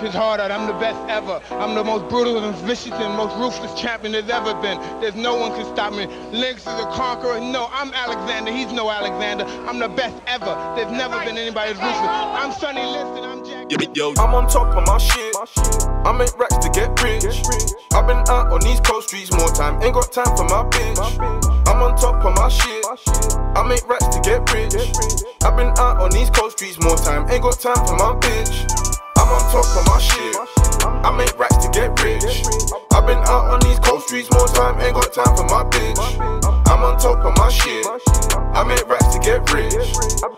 his heart out. I'm the best ever. I'm the most brutal and vicious and most ruthless champion there's ever been. There's no one can stop me. Lynx is a conqueror. No, I'm Alexander. He's no Alexander. I'm the best ever. There's never been anybody as ruthless. I'm Sonny Liston. I'm Jack. Yo, I'm on top of my shit. I make racks to get rich. I've been out on these cold streets more time. Ain't got time for my bitch. I'm on top of my shit. I make racks to get rich. I've been out on these cold streets more time. Ain't got time for my bitch. On top of my shit. I make racks to get rich. I've been out on these cold streets more time. Ain't got time for my bitch. I'm on top of my shit. I make racks to get rich.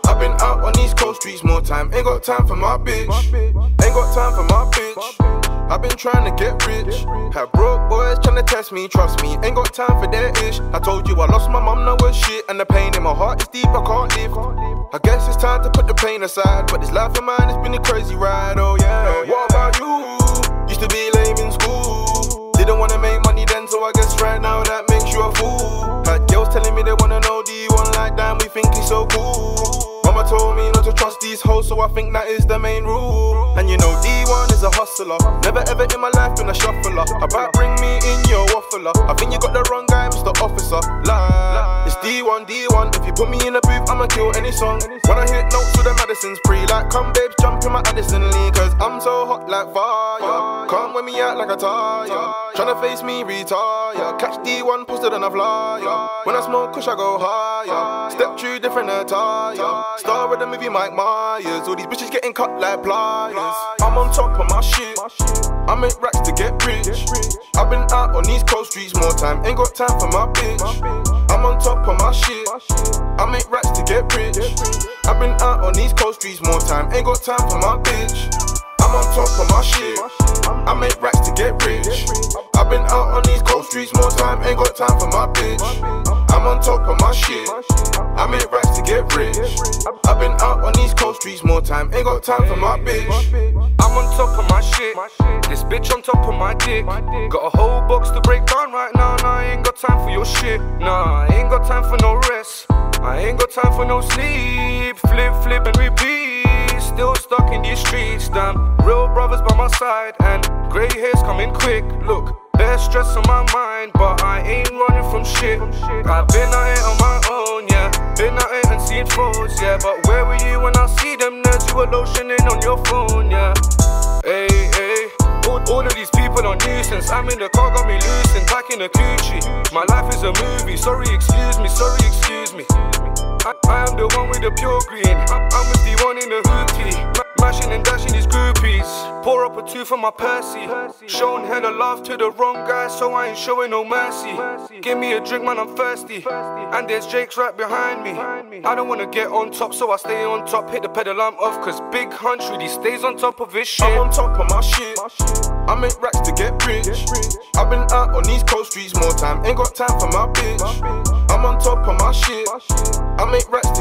I've been out on these cold streets more time. Ain't got time for my bitch. Ain't got time for my bitch. I've been trying to get rich. Have broke boys trying to test me, trust me. Ain't got time for that ish. I told you I lost my mom, now we're shit. And the pain in my heart is deep, I can't live. I guess it's time to put the pain aside. But this life of mine has been a crazy ride, oh yeah. What about you? Used to be lame in school. Didn't wanna make money then, so I guess right now that makes you a fool. Had girls telling me they wanna know, do you want like damn, we think he's so cool. Told me not to trust these hoes, so I think that is the main rule. And you know, D1 is a hustler. Never ever in my life been a shuffler. About bring me in your waffler. I think you got the wrong guy, Mr. Officer. Lie. It's D1, D1. If you put me in a booth, I'ma kill any song. When I hit notes to the Madison's pre, like, come babes, jump in my Addison Lee, cause I'm so hot like fire. Me out like a tire. Tryna face me, retire. Catch D1 posted on a flyer. When I smoke, kush, I go higher. Step through different attire. Star of the movie Mike Myers. All these bitches getting cut like pliers. I'm on top of my shit. I make racks to get rich. I've been out on these cold streets more time. Ain't got time for my bitch. I'm on top of my shit. I make racks to get rich. I've been out on these cold streets more time. Ain't got time for my bitch. I'm on top of my shit. I make racks to get rich. I've been out on these cold streets more time. Ain't got time for my bitch. I'm on top of my shit. I make racks to get rich. I've been out on these cold streets more time. Ain't got time for my bitch. I'm on top of my shit. This bitch on top of my dick. Got a whole box to break down right now. Nah, I ain't got time for your shit. Nah, I ain't got time for no rest. I ain't got time for no sleep. Flip, flip, and repeat. Still stuck in these streets. Damn, real brothers by my side. And grey hairs coming quick. Look. Bare stress on my mind, but I ain't running from shit. I've been out here on my own, yeah. Been out here and seen foes, yeah. But where were you when I see them nerds? You were lotioning on your phone, yeah. Hey, hey. All, all of these people are nuisance. I'm in the car, got me loose and packing a coochie. My life is a movie. Sorry, excuse me. Sorry, excuse me. I, I am the one with the pure green. I, I'm with the one in the hoopty. Ma- mashing and dashing these groupies. Pour up a two for my Percy. Showing hella love to the wrong guy, so I ain't showing no mercy. Give me a drink, man, I'm thirsty. And there's Jake's right behind me. I don't wanna get on top, so I stay on top. Hit the pedal, I'm off, cause Big Hunch really stays on top of his shit. I'm on top of my shit. I make racks to get rich. I've been out on these cold streets more time. Ain't got time for my bitch. I'm on top of my shit. I make racks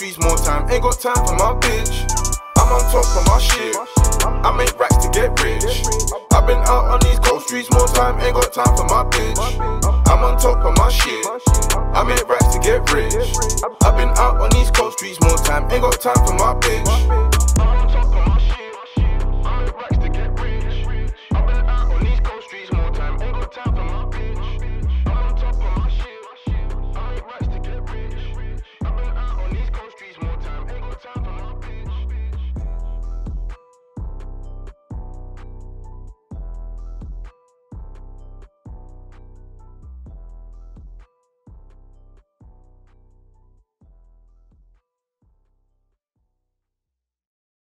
streets more time. Ain't got time for my bitch. I'm on top of my shit. I make racks to get rich. I've been out on these cold streets more time. Ain't got time for my bitch. I'm on top of my shit. I make racks to get rich. I've been out on these cold streets more time. Ain't got time for my bitch.